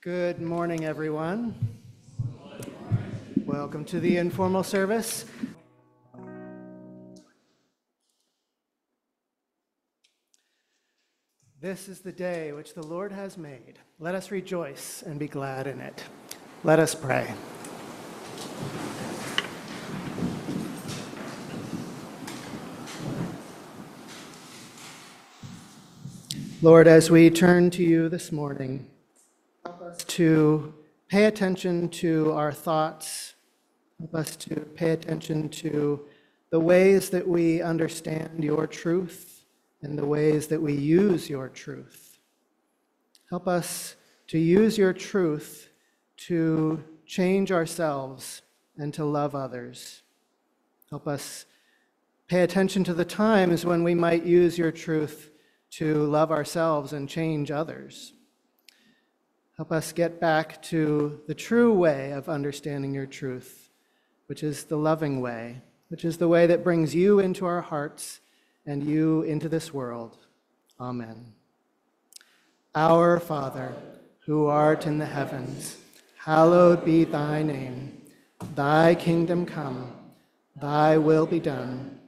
Good morning, everyone. Welcome to the informal service. This is the day which the Lord has made. Let us rejoice and be glad in it. Let us pray. Lord, as we turn to you this morning, to pay attention to our thoughts, help us to pay attention to the ways that we understand your truth and the ways that we use your truth. Help us to use your truth to change ourselves and to love others. Help us pay attention to the times when we might use your truth to love ourselves and change others. Help us get back to the true way of understanding your truth, which is the loving way, which is the way that brings you into our hearts and you into this world. Amen. Our Father, who art in the heavens, hallowed be thy name. Thy kingdom come, thy will be done,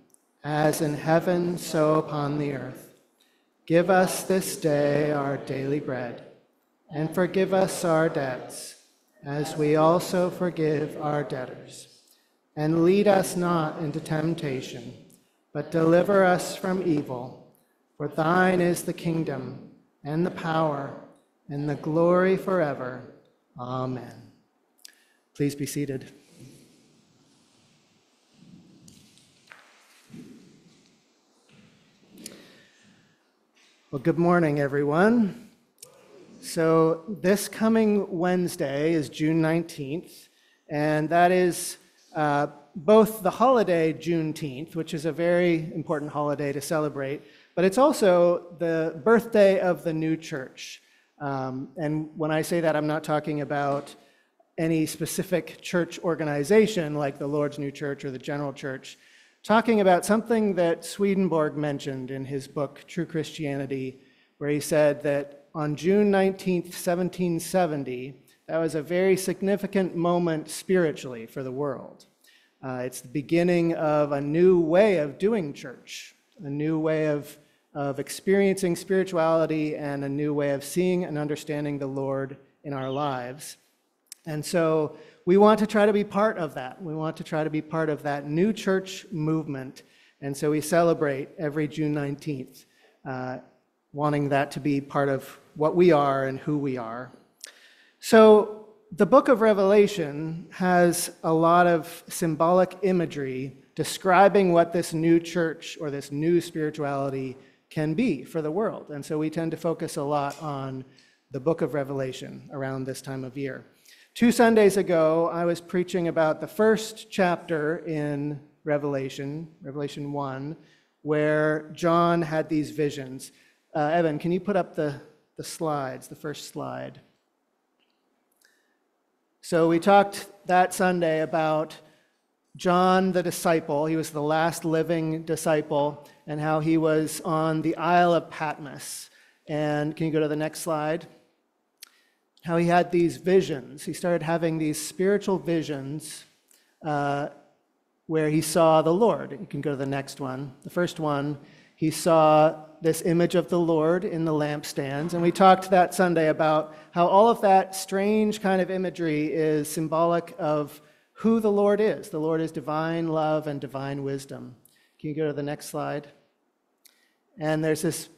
as in heaven, so upon the earth. Give us this day our daily bread, and forgive us our debts, as we also forgive our debtors. And lead us not into temptation, but deliver us from evil. For thine is the kingdom, and the power, and the glory forever. Amen. Please be seated. Well, good morning, everyone. So, this coming Wednesday is June 19th, and that is uh, both the holiday Juneteenth, which is a very important holiday to celebrate, but it's also the birthday of the new church. Um, and when I say that, I'm not talking about any specific church organization like the Lord's New Church or the General Church talking about something that Swedenborg mentioned in his book, True Christianity, where he said that on June 19th, 1770, that was a very significant moment spiritually for the world. Uh, it's the beginning of a new way of doing church, a new way of, of experiencing spirituality, and a new way of seeing and understanding the Lord in our lives. And so we want to try to be part of that. We want to try to be part of that new church movement. And so we celebrate every June 19th, uh, wanting that to be part of what we are and who we are. So the book of Revelation has a lot of symbolic imagery describing what this new church or this new spirituality can be for the world. And so we tend to focus a lot on the book of Revelation around this time of year. Two Sundays ago, I was preaching about the first chapter in Revelation, Revelation 1, where John had these visions. Uh, Evan, can you put up the, the slides, the first slide? So we talked that Sunday about John the disciple. He was the last living disciple, and how he was on the Isle of Patmos. And can you go to the next slide? how he had these visions. He started having these spiritual visions uh, where he saw the Lord. You can go to the next one. The first one, he saw this image of the Lord in the lampstands. And we talked that Sunday about how all of that strange kind of imagery is symbolic of who the Lord is. The Lord is divine love and divine wisdom. Can you go to the next slide? And there's this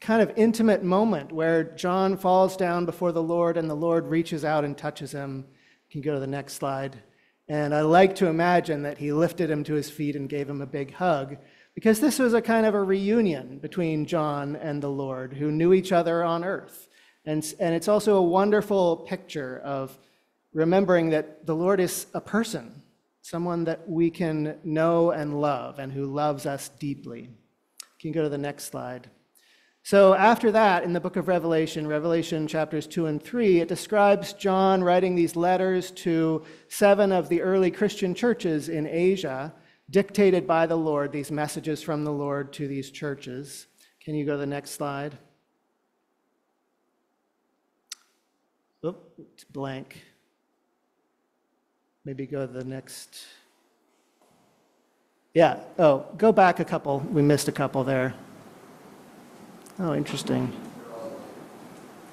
kind of intimate moment where John falls down before the Lord and the Lord reaches out and touches him. Can you go to the next slide. And I like to imagine that he lifted him to his feet and gave him a big hug because this was a kind of a reunion between John and the Lord who knew each other on earth. And, and it's also a wonderful picture of remembering that the Lord is a person, someone that we can know and love and who loves us deeply. Can you go to the next slide? So, after that, in the book of Revelation, Revelation chapters 2 and 3, it describes John writing these letters to seven of the early Christian churches in Asia, dictated by the Lord, these messages from the Lord to these churches. Can you go to the next slide? Oop, it's blank. Maybe go to the next. Yeah, oh, go back a couple. We missed a couple there. Oh, interesting.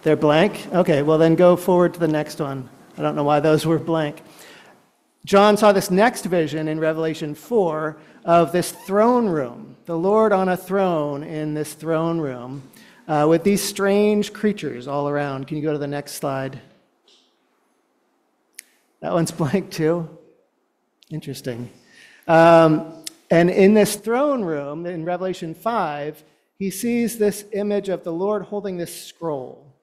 They're blank? Okay, well then go forward to the next one. I don't know why those were blank. John saw this next vision in Revelation 4 of this throne room, the Lord on a throne in this throne room uh, with these strange creatures all around. Can you go to the next slide? That one's blank too. Interesting. Um, and in this throne room in Revelation 5, he sees this image of the Lord holding this scroll,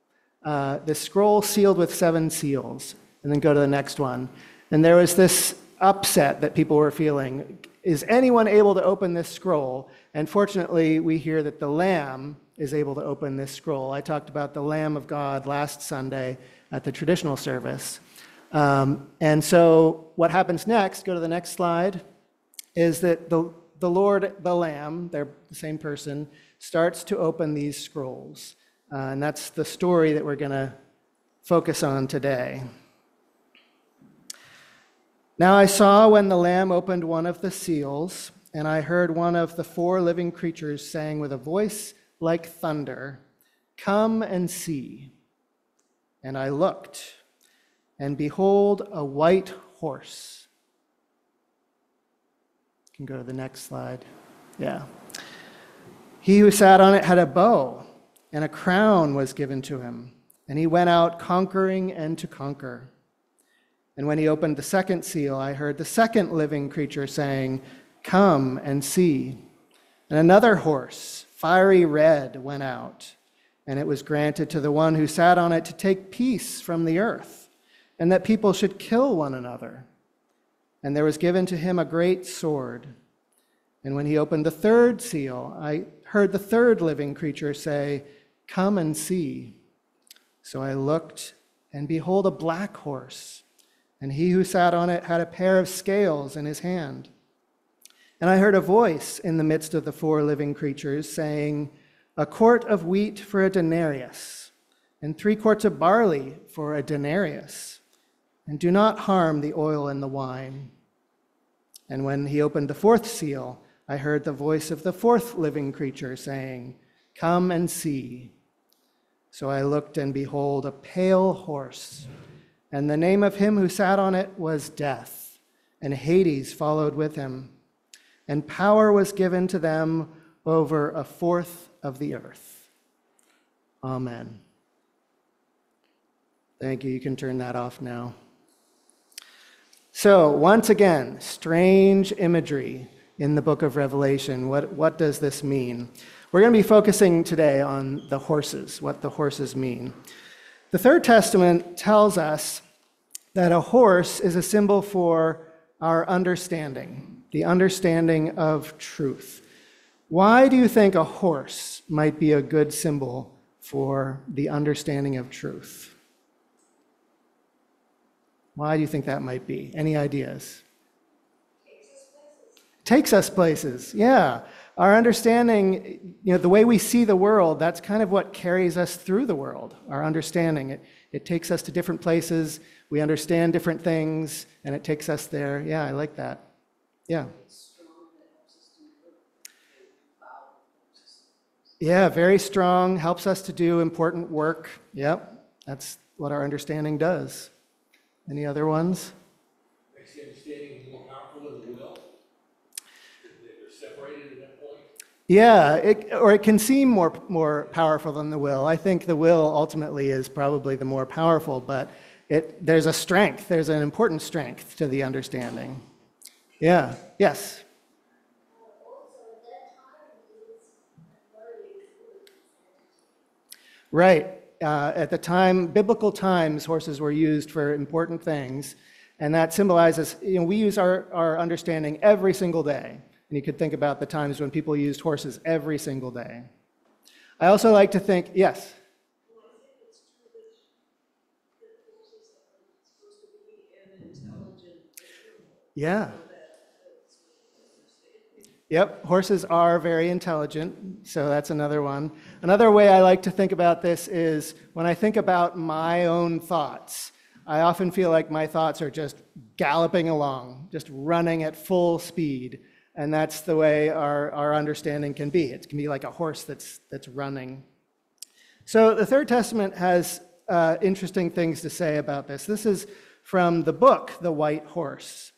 uh, this scroll sealed with seven seals. And then go to the next one. And there was this upset that people were feeling. Is anyone able to open this scroll? And fortunately, we hear that the Lamb is able to open this scroll. I talked about the Lamb of God last Sunday at the traditional service. Um, and so, what happens next, go to the next slide, is that the, the Lord, the Lamb, they're the same person, starts to open these scrolls. Uh, and that's the story that we're going to focus on today. Now I saw when the Lamb opened one of the seals, and I heard one of the four living creatures saying with a voice like thunder, Come and see. And I looked, and behold, a white horse. You can go to the next slide. Yeah. He who sat on it had a bow, and a crown was given to him, and he went out conquering and to conquer. And when he opened the second seal, I heard the second living creature saying, Come and see. And another horse, fiery red, went out, and it was granted to the one who sat on it to take peace from the earth, and that people should kill one another. And there was given to him a great sword. And when he opened the third seal, I heard the third living creature say, Come and see. So I looked, and behold, a black horse and he who sat on it had a pair of scales in his hand. And I heard a voice in the midst of the four living creatures saying, A quart of wheat for a denarius, and three quarts of barley for a denarius, and do not harm the oil and the wine. And when he opened the fourth seal, I heard the voice of the fourth living creature saying, Come and see. So I looked, and behold, a pale horse and the name of him who sat on it was Death, and Hades followed with him. And power was given to them over a fourth of the earth. Amen. Thank you. You can turn that off now. So, once again, strange imagery in the book of Revelation. What, what does this mean? We're going to be focusing today on the horses, what the horses mean. The Third Testament tells us that a horse is a symbol for our understanding, the understanding of truth. Why do you think a horse might be a good symbol for the understanding of truth? Why do you think that might be? Any ideas? Takes us places, yeah our understanding, you know, the way we see the world, that's kind of what carries us through the world, our understanding. It, it takes us to different places, we understand different things, and it takes us there. Yeah, I like that. Yeah. Yeah, very strong, helps us to do important work. Yep, that's what our understanding does. Any other ones? Yeah, it, or it can seem more, more powerful than the will. I think the will ultimately is probably the more powerful, but it, there's a strength, there's an important strength to the understanding. Yeah, yes. Right. Uh, at the time, biblical times, horses were used for important things, and that symbolizes, you know, we use our, our understanding every single day. And you could think about the times when people used horses every single day. I also like to think, yes? Yeah. Yep, horses are very intelligent, so that's another one. Another way I like to think about this is when I think about my own thoughts, I often feel like my thoughts are just galloping along, just running at full speed. And that's the way our, our understanding can be. It can be like a horse that's, that's running. So the Third Testament has uh, interesting things to say about this. This is from the book, The White Horse.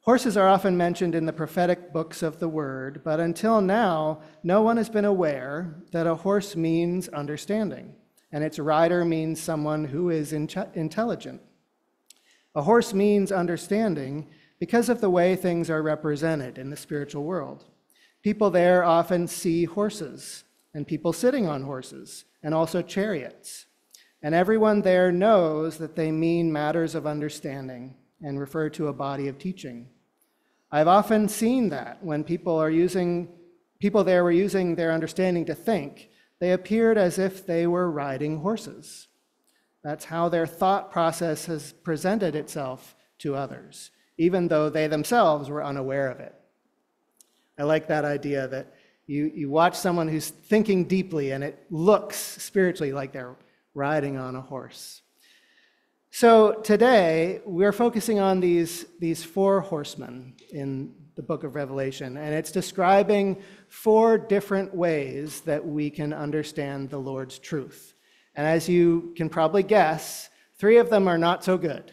Horses are often mentioned in the prophetic books of the Word, but until now, no one has been aware that a horse means understanding, and its rider means someone who is intelligent. A horse means understanding because of the way things are represented in the spiritual world. People there often see horses and people sitting on horses and also chariots. And everyone there knows that they mean matters of understanding and refer to a body of teaching. I've often seen that when people are using people there were using their understanding to think, they appeared as if they were riding horses. That's how their thought process has presented itself to others even though they themselves were unaware of it. I like that idea that you, you watch someone who's thinking deeply and it looks spiritually like they're riding on a horse. So today, we're focusing on these, these four horsemen in the book of Revelation, and it's describing four different ways that we can understand the Lord's truth. And as you can probably guess, three of them are not so good.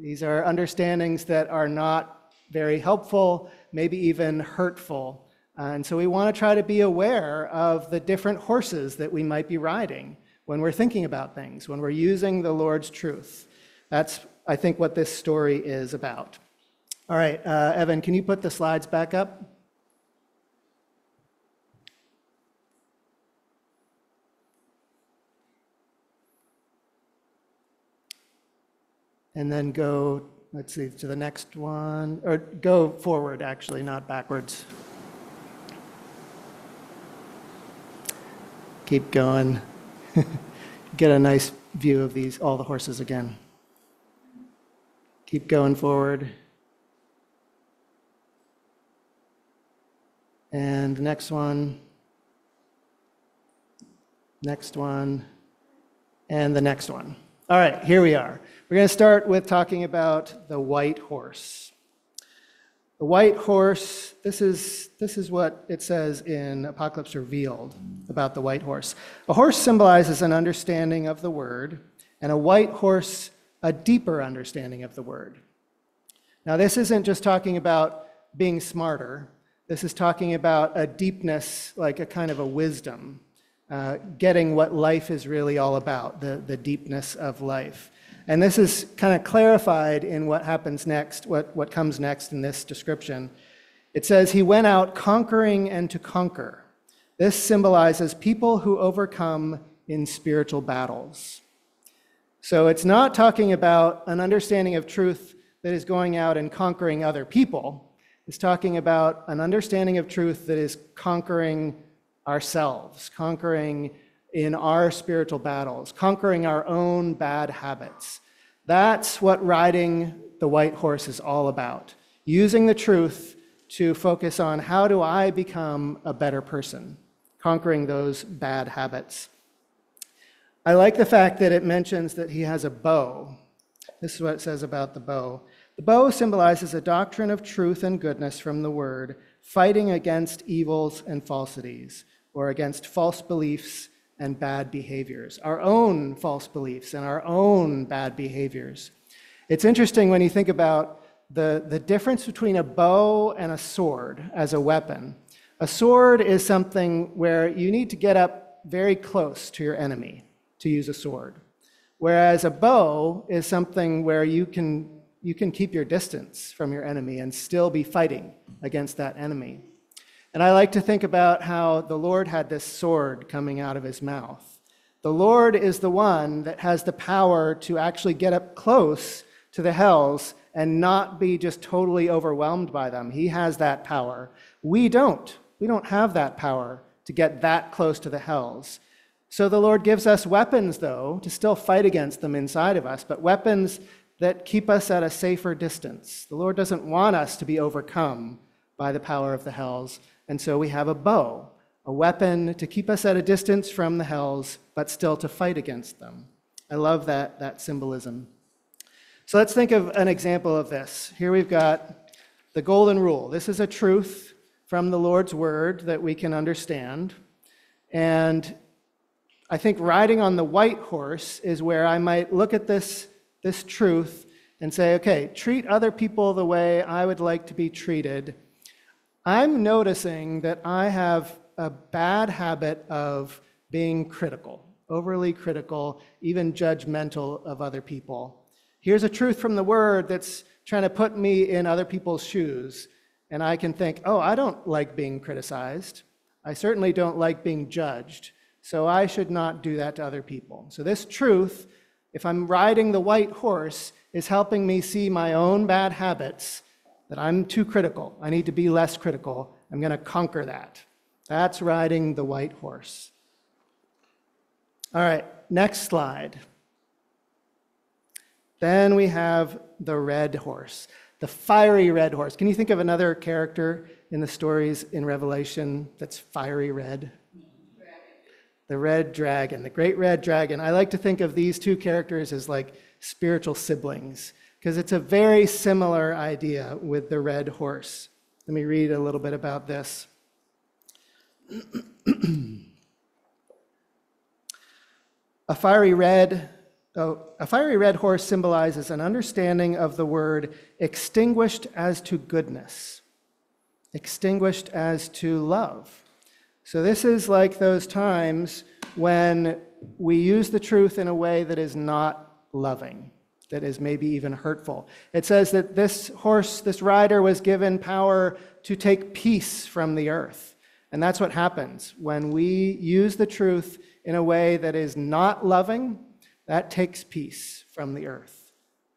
These are understandings that are not very helpful, maybe even hurtful. And so we want to try to be aware of the different horses that we might be riding when we're thinking about things, when we're using the Lord's truth. That's, I think, what this story is about. All right, uh, Evan, can you put the slides back up? And then go, let's see, to the next one, or go forward, actually, not backwards. Keep going. Get a nice view of these, all the horses again. Keep going forward. And the next one. Next one. And the next one. All right, here we are. We're going to start with talking about the white horse. The white horse, this is, this is what it says in Apocalypse Revealed about the white horse. A horse symbolizes an understanding of the word, and a white horse, a deeper understanding of the word. Now, this isn't just talking about being smarter, this is talking about a deepness, like a kind of a wisdom uh, getting what life is really all about, the, the deepness of life. And this is kind of clarified in what happens next, what, what comes next in this description. It says, He went out conquering and to conquer. This symbolizes people who overcome in spiritual battles. So it's not talking about an understanding of truth that is going out and conquering other people. It's talking about an understanding of truth that is conquering ourselves, conquering in our spiritual battles, conquering our own bad habits. That's what riding the white horse is all about. Using the truth to focus on how do I become a better person, conquering those bad habits. I like the fact that it mentions that he has a bow. This is what it says about the bow. The bow symbolizes a doctrine of truth and goodness from the word, fighting against evils and falsities or against false beliefs and bad behaviors, our own false beliefs and our own bad behaviors. It's interesting when you think about the, the difference between a bow and a sword as a weapon. A sword is something where you need to get up very close to your enemy to use a sword, whereas a bow is something where you can, you can keep your distance from your enemy and still be fighting against that enemy. And I like to think about how the Lord had this sword coming out of his mouth. The Lord is the one that has the power to actually get up close to the hells and not be just totally overwhelmed by them. He has that power. We don't. We don't have that power to get that close to the hells. So the Lord gives us weapons, though, to still fight against them inside of us, but weapons that keep us at a safer distance. The Lord doesn't want us to be overcome by the power of the hells. And so we have a bow, a weapon to keep us at a distance from the hells, but still to fight against them. I love that, that symbolism. So let's think of an example of this. Here we've got the golden rule. This is a truth from the Lord's word that we can understand. And I think riding on the white horse is where I might look at this, this truth and say, okay, treat other people the way I would like to be treated. I'm noticing that I have a bad habit of being critical, overly critical, even judgmental of other people. Here's a truth from the word that's trying to put me in other people's shoes. And I can think, oh, I don't like being criticized. I certainly don't like being judged. So I should not do that to other people. So, this truth, if I'm riding the white horse, is helping me see my own bad habits that I'm too critical. I need to be less critical. I'm going to conquer that. That's riding the white horse. All right, next slide. Then we have the red horse, the fiery red horse. Can you think of another character in the stories in Revelation that's fiery red? The red dragon, the great red dragon. I like to think of these two characters as like spiritual siblings because it's a very similar idea with the red horse. Let me read a little bit about this. a fiery red oh, a fiery red horse symbolizes an understanding of the word extinguished as to goodness, extinguished as to love. So this is like those times when we use the truth in a way that is not loving, that is maybe even hurtful. It says that this horse, this rider, was given power to take peace from the earth. And that's what happens when we use the truth in a way that is not loving, that takes peace from the earth.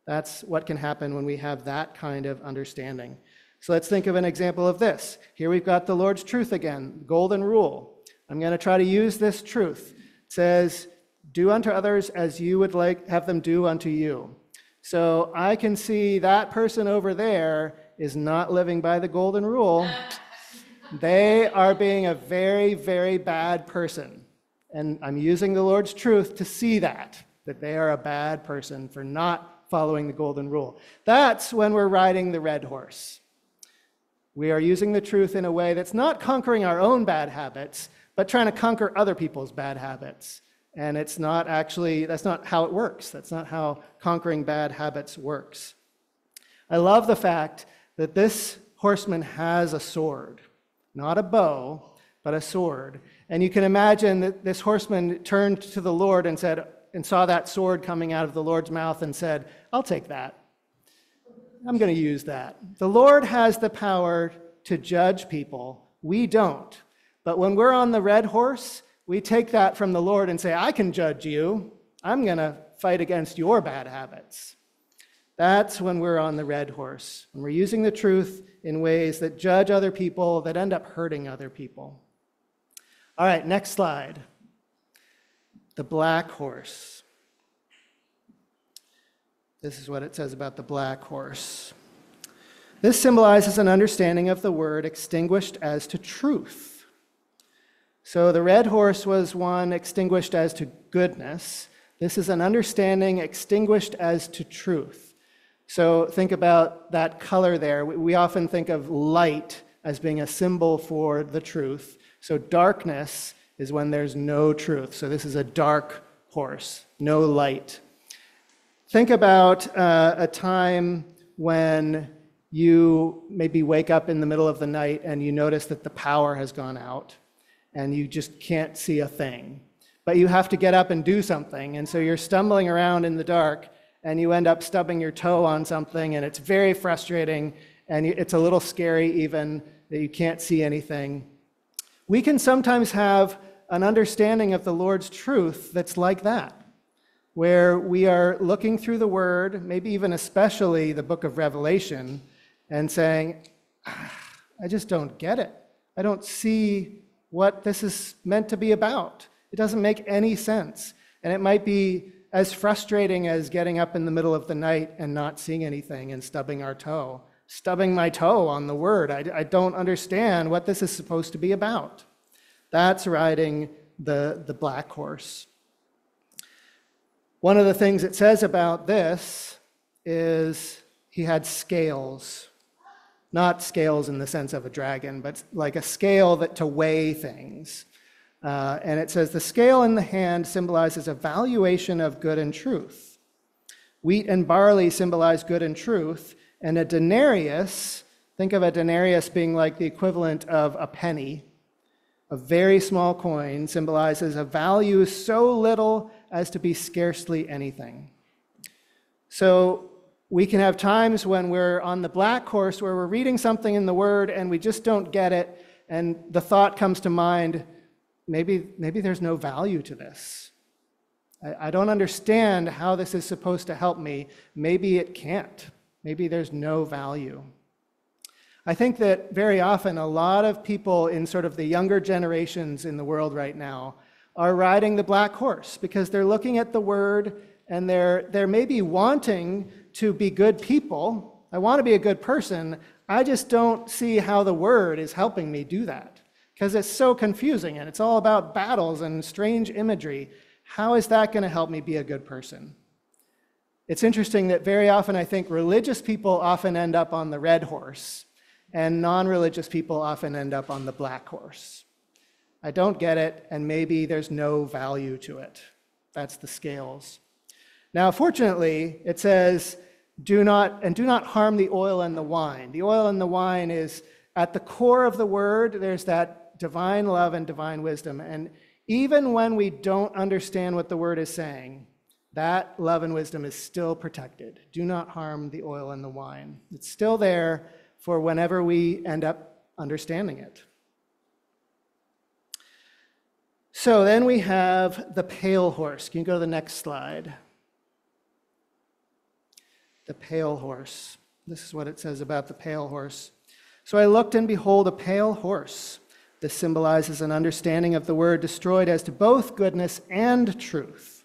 That's what can happen when we have that kind of understanding. So let's think of an example of this. Here we've got the Lord's truth again, golden rule. I'm going to try to use this truth. It says, do unto others as you would like have them do unto you. So I can see that person over there is not living by the golden rule. They are being a very, very bad person. And I'm using the Lord's truth to see that, that they are a bad person for not following the golden rule. That's when we're riding the red horse. We are using the truth in a way that's not conquering our own bad habits, but trying to conquer other people's bad habits. And it's not actually, that's not how it works. That's not how conquering bad habits works. I love the fact that this horseman has a sword, not a bow, but a sword. And you can imagine that this horseman turned to the Lord and said, and saw that sword coming out of the Lord's mouth and said, I'll take that. I'm going to use that. The Lord has the power to judge people. We don't. But when we're on the red horse, we take that from the Lord and say, I can judge you. I'm going to fight against your bad habits. That's when we're on the red horse, when we're using the truth in ways that judge other people, that end up hurting other people. All right, next slide. The black horse. This is what it says about the black horse. This symbolizes an understanding of the word extinguished as to truth. So the red horse was one extinguished as to goodness. This is an understanding extinguished as to truth. So think about that color there. We often think of light as being a symbol for the truth. So darkness is when there's no truth. So this is a dark horse, no light. Think about uh, a time when you maybe wake up in the middle of the night and you notice that the power has gone out and you just can't see a thing. But you have to get up and do something. And so you're stumbling around in the dark and you end up stubbing your toe on something and it's very frustrating and it's a little scary even that you can't see anything. We can sometimes have an understanding of the Lord's truth that's like that where we are looking through the Word, maybe even especially the book of Revelation, and saying, ah, I just don't get it. I don't see what this is meant to be about. It doesn't make any sense. And it might be as frustrating as getting up in the middle of the night and not seeing anything and stubbing our toe. stubbing my toe on the word. I, I don't understand what this is supposed to be about. That's riding the, the black horse. One of the things it says about this is he had scales. Not scales in the sense of a dragon, but like a scale that to weigh things. Uh, and it says the scale in the hand symbolizes a valuation of good and truth. Wheat and barley symbolize good and truth, and a denarius, think of a denarius being like the equivalent of a penny, a very small coin, symbolizes a value so little as to be scarcely anything. So we can have times when we're on the black horse where we're reading something in the Word and we just don't get it, and the thought comes to mind maybe, maybe there's no value to this. I, I don't understand how this is supposed to help me. Maybe it can't. Maybe there's no value. I think that very often a lot of people in sort of the younger generations in the world right now are riding the black horse because they're looking at the word and they're, they're maybe wanting to be good people. I want to be a good person. I just don't see how the word is helping me do that because it's so confusing and it's all about battles and strange imagery. How is that going to help me be a good person? It's interesting that very often I think religious people often end up on the red horse, and non religious people often end up on the black horse. I don't get it, and maybe there's no value to it. That's the scales. Now, fortunately, it says, do not, and do not harm the oil and the wine. The oil and the wine is at the core of the word, there's that divine love and divine wisdom. And even when we don't understand what the word is saying, that love and wisdom is still protected. Do not harm the oil and the wine. It's still there for whenever we end up understanding it. So then we have the pale horse. Can you go to the next slide? The pale horse. This is what it says about the pale horse. So I looked, and behold, a pale horse. This symbolizes an understanding of the word destroyed as to both goodness and truth.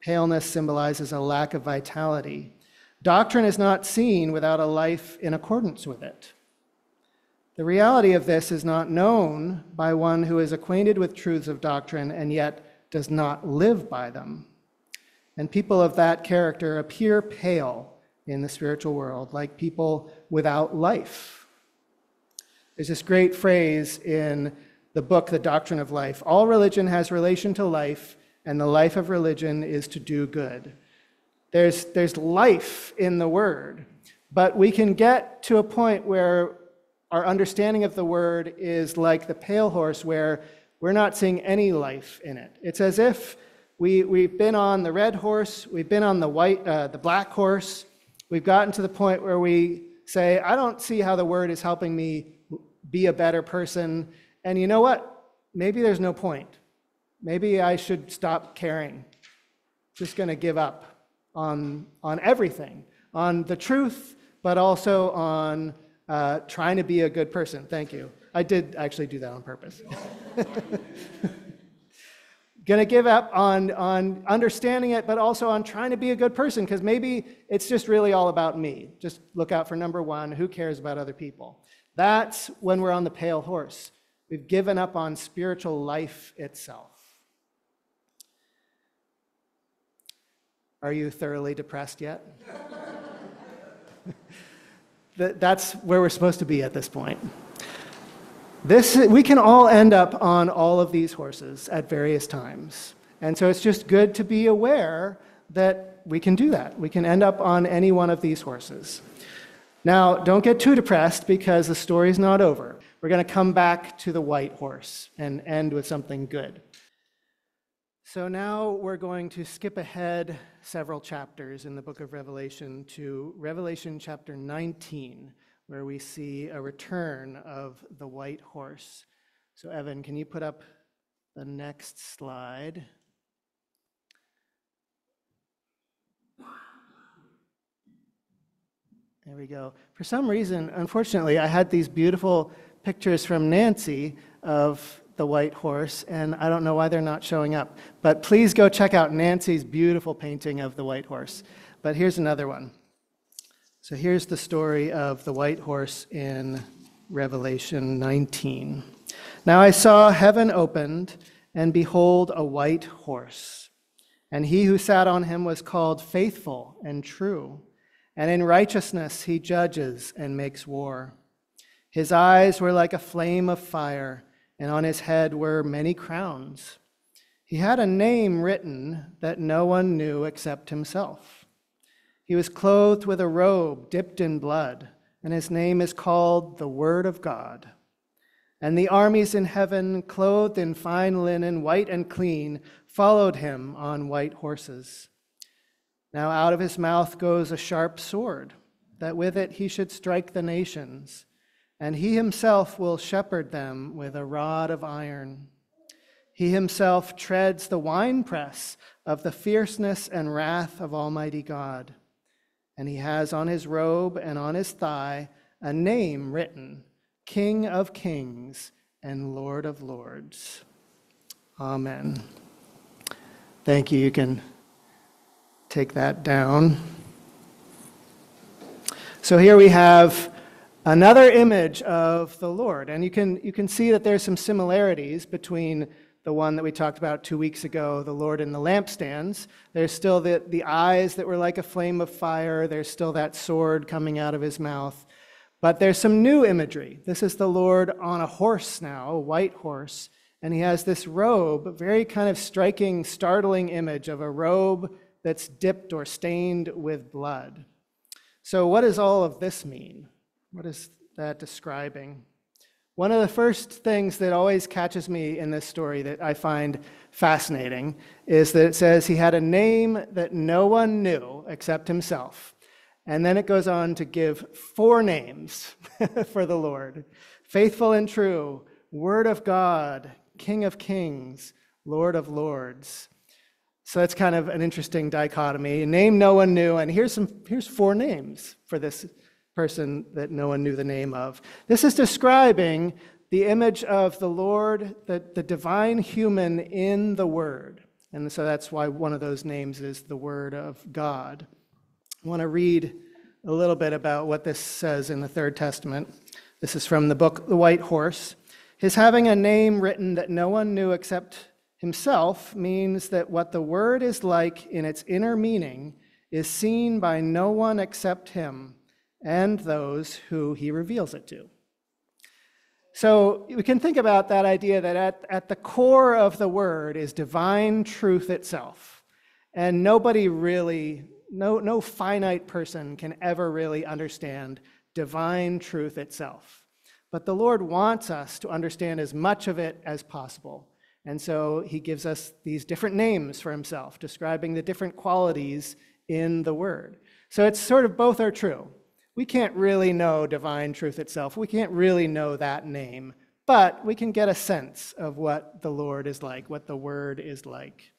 Paleness symbolizes a lack of vitality. Doctrine is not seen without a life in accordance with it. The reality of this is not known by one who is acquainted with truths of doctrine and yet does not live by them. And people of that character appear pale in the spiritual world, like people without life. There's this great phrase in the book, The Doctrine of Life all religion has relation to life, and the life of religion is to do good. There's, there's life in the word, but we can get to a point where our understanding of the word is like the pale horse, where we're not seeing any life in it. It's as if we, we've been on the red horse, we've been on the white, uh, the black horse, We've gotten to the point where we say, I don't see how the word is helping me be a better person. And you know what? Maybe there's no point. Maybe I should stop caring. Just going to give up on, on everything, on the truth, but also on uh, trying to be a good person. Thank you. I did actually do that on purpose. going to give up on, on understanding it, but also on trying to be a good person, because maybe it's just really all about me. Just look out for number one who cares about other people? That's when we're on the pale horse. We've given up on spiritual life itself. Are you thoroughly depressed yet? That's where we're supposed to be at this point. This, we can all end up on all of these horses at various times. And so it's just good to be aware that we can do that. We can end up on any one of these horses. Now, don't get too depressed because the story's not over. We're going to come back to the white horse and end with something good. So now we're going to skip ahead several chapters in the book of Revelation to Revelation chapter 19 where we see a return of the white horse. So, Evan, can you put up the next slide? There we go. For some reason, unfortunately, I had these beautiful pictures from Nancy of the white horse, and I don't know why they're not showing up. But please go check out Nancy's beautiful painting of the white horse. But here's another one. So here's the story of the white horse in Revelation 19. Now I saw heaven opened, and behold, a white horse. And he who sat on him was called Faithful and True, and in righteousness he judges and makes war. His eyes were like a flame of fire, and on his head were many crowns. He had a name written that no one knew except himself. He was clothed with a robe dipped in blood, and his name is called the Word of God. And the armies in heaven, clothed in fine linen, white and clean, followed him on white horses. Now out of his mouth goes a sharp sword, that with it he should strike the nations, and he himself will shepherd them with a rod of iron. He himself treads the winepress of the fierceness and wrath of Almighty God. And he has on his robe and on his thigh a name written King of Kings and Lord of Lords. Amen. Thank you. You can take that down. So here we have another image of the Lord. And you can, you can see that there's some similarities between the one that we talked about two weeks ago, the Lord in the lampstands. There's still the, the eyes that were like a flame of fire. There's still that sword coming out of his mouth. But there's some new imagery. This is the Lord on a horse now, a white horse, and he has this robe, very kind of striking, startling image of a robe that's dipped or stained with blood. So, what does all of this mean? What is that describing? One of the first things that always catches me in this story that I find fascinating is that it says he had a name that no one knew except himself. And then it goes on to give four names for the Lord faithful and true, Word of God, King of Kings, Lord of Lords. So that's kind of an interesting dichotomy. A name no one knew, and here's some here's four names for this person that no one knew the name of. This is describing the image of the Lord, the, the divine human in the Word. And so that's why one of those names is the Word of God. I want to read a little bit about what this says in the Third Testament. This is from the book The White Horse. His having a name written that no one knew except himself means that what the Word is like in its inner meaning is seen by no one except him and those who he reveals it to. So we can think about that idea that at, at the core of the word is divine truth itself. And nobody really, no, no finite person can ever really understand divine truth itself. But the Lord wants us to understand as much of it as possible. And so he gives us these different names for himself, describing the different qualities in the word. So it's sort of both are true we can't really know divine truth itself. We can't really know that name, but we can get a sense of what the Lord is like, what the Word is like.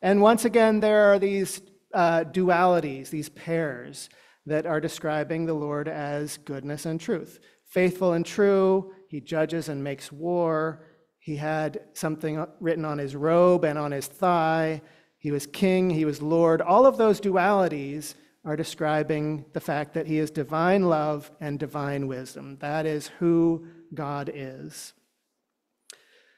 And once again, there are these uh, dualities, these pairs that are describing the Lord as goodness and truth. Faithful and true, he judges and makes war. He had something written on his robe and on his thigh. He was king, he was Lord. All of those dualities are describing the fact that he is divine love and divine wisdom. That is who God is.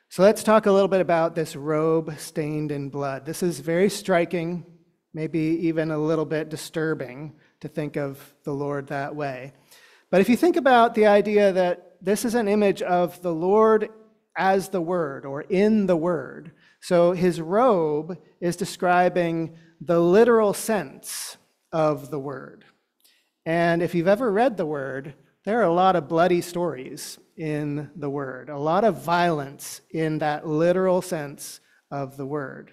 So let's talk a little bit about this robe stained in blood. This is very striking, maybe even a little bit disturbing to think of the Lord that way. But if you think about the idea that this is an image of the Lord as the Word or in the Word, so his robe is describing the literal sense of the Word. And if you've ever read the Word, there are a lot of bloody stories in the Word, a lot of violence in that literal sense of the Word.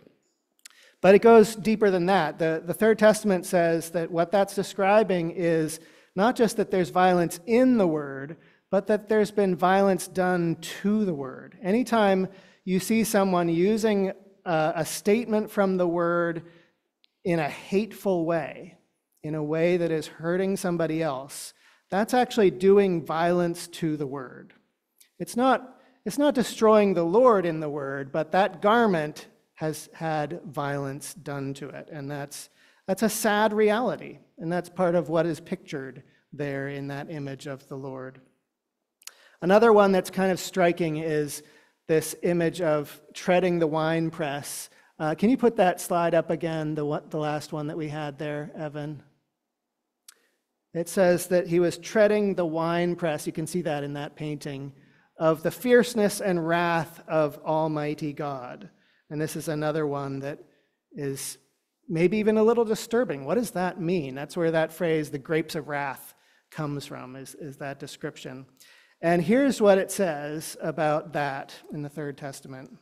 But it goes deeper than that. The, the Third Testament says that what that's describing is not just that there's violence in the Word, but that there's been violence done to the Word. Anytime you see someone using a, a statement from the Word in a hateful way, in a way that is hurting somebody else, that's actually doing violence to the word. It's not, it's not destroying the Lord in the word, but that garment has had violence done to it. And that's That's a sad reality, and that's part of what is pictured there in that image of the Lord. Another one that's kind of striking is this image of treading the wine press. Uh, can you put that slide up again, the, the last one that we had there, Evan? It says that he was treading the wine press. You can see that in that painting of the fierceness and wrath of Almighty God. And this is another one that is maybe even a little disturbing. What does that mean? That's where that phrase, the grapes of wrath, comes from, is, is that description. And here's what it says about that in the Third Testament.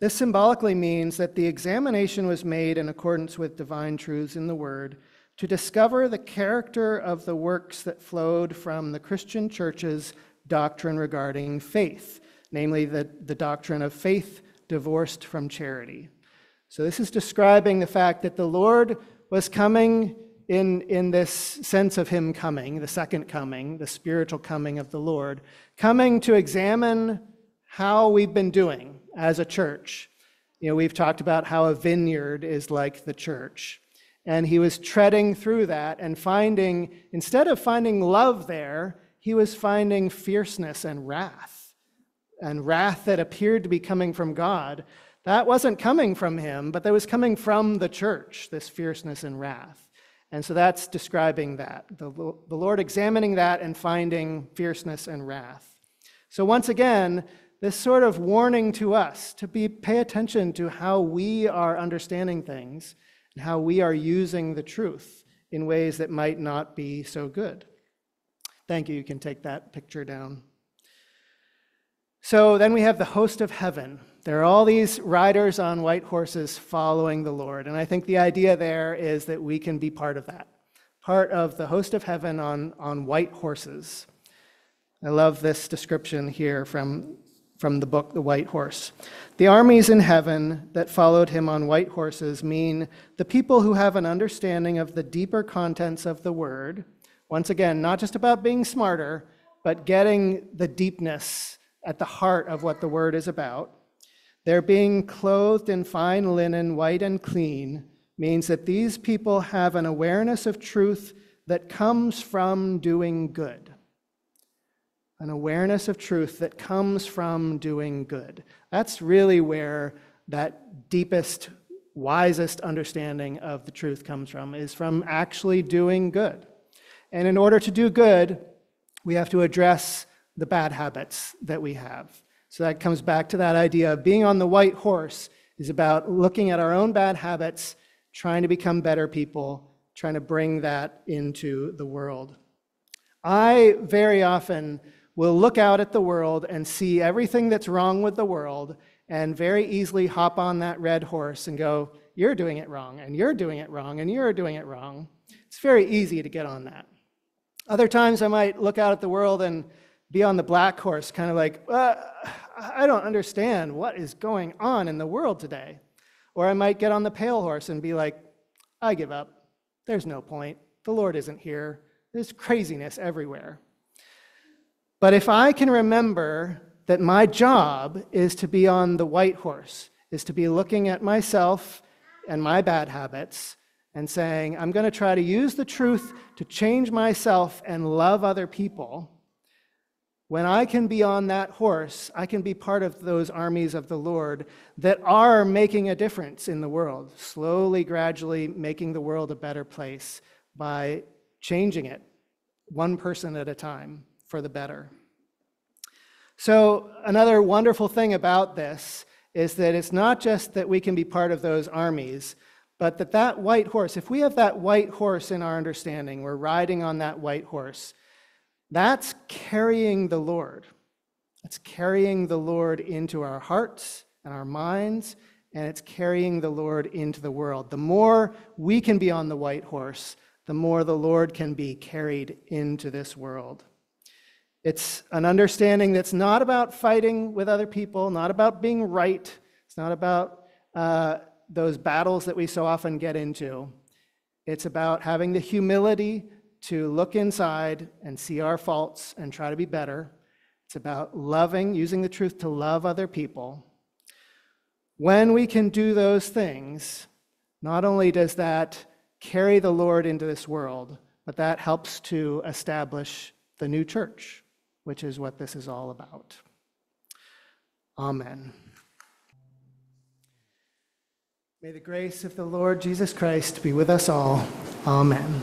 This symbolically means that the examination was made in accordance with divine truths in the Word to discover the character of the works that flowed from the Christian church's doctrine regarding faith, namely the, the doctrine of faith divorced from charity. So, this is describing the fact that the Lord was coming in, in this sense of Him coming, the second coming, the spiritual coming of the Lord, coming to examine how we've been doing as a church. You know, we've talked about how a vineyard is like the church. And he was treading through that and finding, instead of finding love there, he was finding fierceness and wrath. And wrath that appeared to be coming from God that wasn't coming from him, but that was coming from the church, this fierceness and wrath. And so that's describing that the, the Lord examining that and finding fierceness and wrath. So, once again, this sort of warning to us to be pay attention to how we are understanding things and how we are using the truth in ways that might not be so good. Thank you. You can take that picture down. So then we have the host of heaven. There are all these riders on white horses following the Lord. And I think the idea there is that we can be part of that, part of the host of heaven on, on white horses. I love this description here from, from the book, The White Horse. The armies in heaven that followed him on white horses mean the people who have an understanding of the deeper contents of the word. Once again, not just about being smarter, but getting the deepness at the heart of what the word is about. Their being clothed in fine linen, white and clean, means that these people have an awareness of truth that comes from doing good. An awareness of truth that comes from doing good. That's really where that deepest, wisest understanding of the truth comes from, is from actually doing good. And in order to do good, we have to address the bad habits that we have. So that comes back to that idea of being on the white horse is about looking at our own bad habits, trying to become better people, trying to bring that into the world. I very often will look out at the world and see everything that's wrong with the world and very easily hop on that red horse and go, You're doing it wrong, and you're doing it wrong, and you're doing it wrong. It's very easy to get on that. Other times I might look out at the world and be on the black horse, kind of like, uh, I don't understand what is going on in the world today. Or I might get on the pale horse and be like, I give up. There's no point. The Lord isn't here. There's craziness everywhere. But if I can remember that my job is to be on the white horse, is to be looking at myself and my bad habits and saying, I'm going to try to use the truth to change myself and love other people when I can be on that horse, I can be part of those armies of the Lord that are making a difference in the world, slowly, gradually making the world a better place by changing it one person at a time for the better. So, another wonderful thing about this is that it's not just that we can be part of those armies, but that that white horse, if we have that white horse in our understanding, we're riding on that white horse that's carrying the Lord. It's carrying the Lord into our hearts and our minds, and it's carrying the Lord into the world. The more we can be on the white horse, the more the Lord can be carried into this world. It's an understanding that's not about fighting with other people, not about being right. It's not about uh, those battles that we so often get into. It's about having the humility to look inside and see our faults and try to be better. It's about loving, using the truth to love other people. When we can do those things, not only does that carry the Lord into this world, but that helps to establish the new church, which is what this is all about. Amen. May the grace of the Lord Jesus Christ be with us all. Amen.